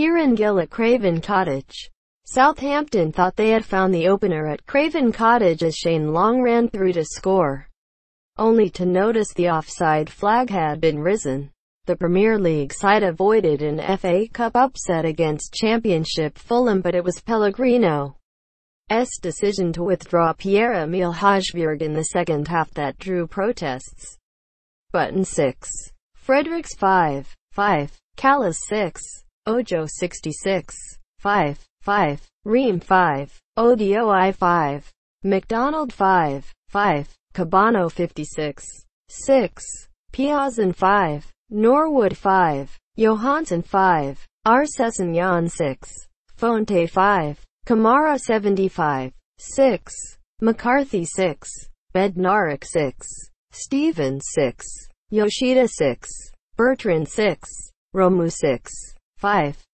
Kieran Gill at Craven Cottage. Southampton thought they had found the opener at Craven Cottage as Shane Long ran through to score, only to notice the offside flag had been risen. The Premier League side avoided an FA Cup upset against Championship Fulham but it was Pellegrino's decision to withdraw Pierre-Emile Hojbjerg in the second half that drew protests. Button 6. Fredericks 5. 5. Kalas 6. Ojo 66. 5. 5. Ream 5. Odoi 5. McDonald 5. 5. Kebano 56. 6. Piazon 5. Norwood 5. Johansen 5. Arsessignon 6. Fonte 5. Kamara 75. 6. McCarthy 6. Bednarek 6. Stephens 6. Yoshida 6. Bertrand 6. Romeu 6. 5.